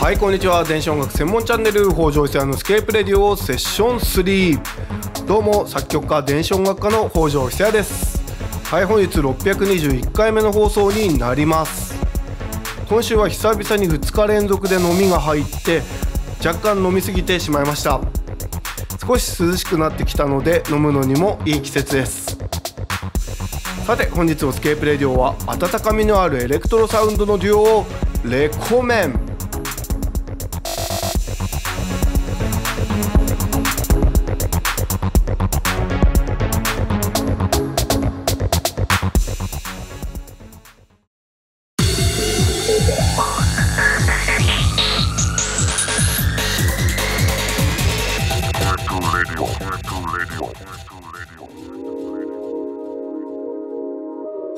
はいこんにちは。電子音楽専門チャンネル北条久也のスケープレディオセッション3どうも作曲家電子音楽家の北条久也です。はい本日621回目の放送になります。今週は久々に2日連続で飲みが入って若干飲みすぎてしまいました。少し涼しくなってきたので飲むのにもいい季節です。さて本日のスケープレディオは温かみのあるエレクトロサウンドのデュオをレコメン。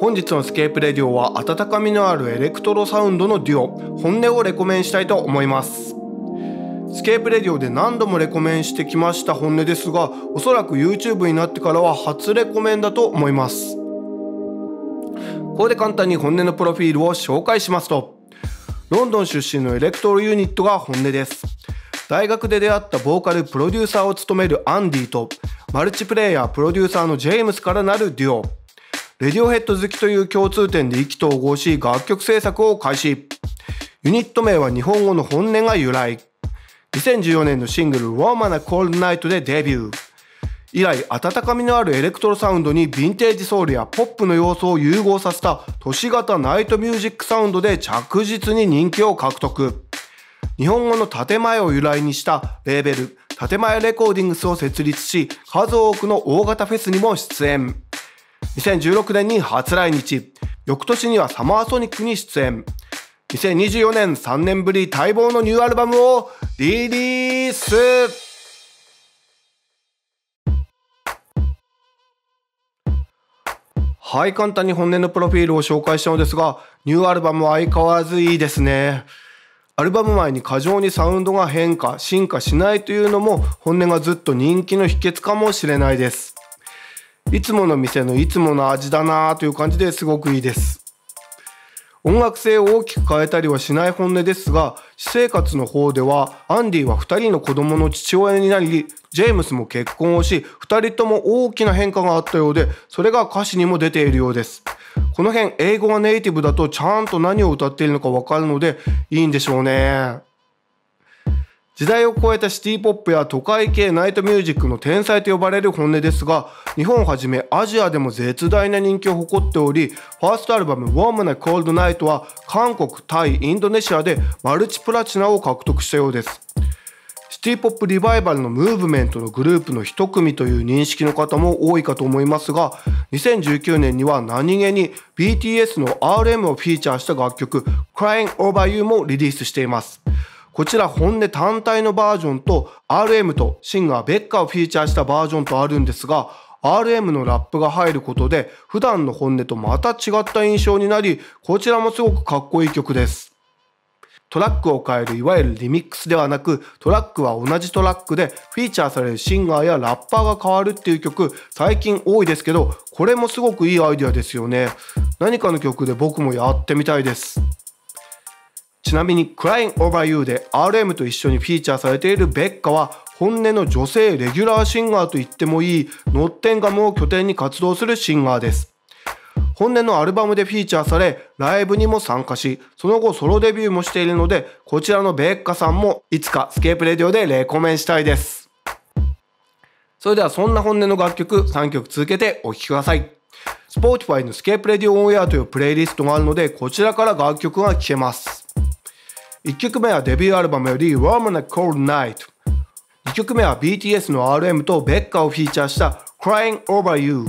本日のスケープレディオは温かみのあるエレクトロサウンドのデュオ本音をレコメンしたいと思います。スケープレディオで何度もレコメンしてきました本音ですがおそらく YouTube になってからは初レコメンだと思います。ここで簡単に本音のプロフィールを紹介しますとロンドン出身のエレクトロユニットが本音です。大学で出会ったボーカルプロデューサーを務めるアンディとマルチプレイヤープロデューサーのジェームスからなるデュオ。レディオヘッド好きという共通点で意気投合し楽曲制作を開始。ユニット名は日本語の本音が由来。2014年のシングル Warm on a Cold Night でデビュー。以来、温かみのあるエレクトロサウンドにヴィンテージソウルやポップの要素を融合させた都市型ナイトミュージックサウンドで着実に人気を獲得。日本語の建前を由来にしたレーベル、建前レコーディングスを設立し、数多くの大型フェスにも出演。2016年に初来日。翌年にはサマーソニックに出演。2024年3年ぶり待望のニューアルバムをリリースはい、簡単に本音のプロフィールを紹介したのですが、ニューアルバムは相変わらずいいですね。アルバム前に過剰にサウンドが変化、進化しないというのも本音がずっと人気の秘訣かもしれないです。いつもの店のいつもの味だなという感じですごくいいです。音楽性を大きく変えたりはしない本音ですが、私生活の方では、アンディは2人の子供の父親になり、ジェームスも結婚をし、2人とも大きな変化があったようで、それが歌詞にも出ているようです。この辺、英語がネイティブだとちゃんと何を歌っているのかわかるので、いいんでしょうね。時代を超えたシティポップや都会系ナイトミュージックの天才と呼ばれる本音ですが、日本をはじめアジアでも絶大な人気を誇っており、ファーストアルバム Warm on a Cold Night は韓国、タイ、インドネシアでマルチプラチナを獲得したようです。シティポップリバイバルのムーブメントのグループの一組という認識の方も多いかと思いますが、2019年には何気に BTS の RM をフィーチャーした楽曲 Crying Over You もリリースしています。こちら本音単体のバージョンと RM とシンガーベッカーをフィーチャーしたバージョンとあるんですが RM のラップが入ることで普段の本音とまた違った印象になりこちらもすごくかっこいい曲です。トラックを変えるいわゆるリミックスではなくトラックは同じトラックでフィーチャーされるシンガーやラッパーが変わるっていう曲最近多いですけどこれもすごくいいアイデアですよね何かの曲で僕もやってみたいですちなみに Crying Over You で RM と一緒にフィーチャーされているベッカは本音の女性レギュラーシンガーと言ってもいいノッテンガムを拠点に活動するシンガーです。本音のアルバムでフィーチャーされ、ライブにも参加し、その後ソロデビューもしているので、こちらのベッカさんもいつかスケープレディオでレコメンしたいです。それではそんな本音の楽曲3曲続けてお聴きください。Spotify のスケープレディオオンエアというプレイリストがあるので、こちらから楽曲が聴けます。1曲目はデビューアルバムより Warm on a Cold Night 2曲目は BTS の RM とベッカをフィーチャーした Crying Over You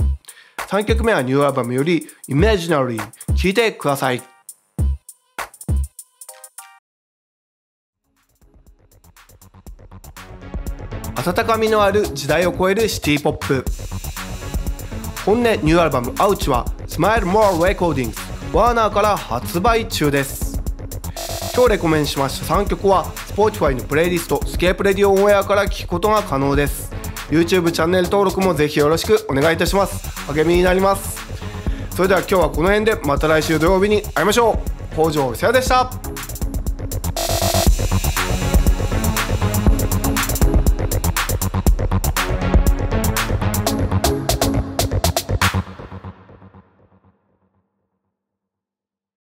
3曲目はニューアルバムより Imaginary 聴いてください。温かみのある時代を超えるシティポップ本音ニューアルバム「アウチ」は Smile More Recordings ワーナーから発売中です。今日レコメンしました3曲は Spotify のプレイリストスケープレディオオンエアから聴くことが可能です。YouTube チャンネル登録もぜひよろしくお願いいたします。励みになります。それでは今日はこの辺でまた来週土曜日に会いましょう。北条久也でした。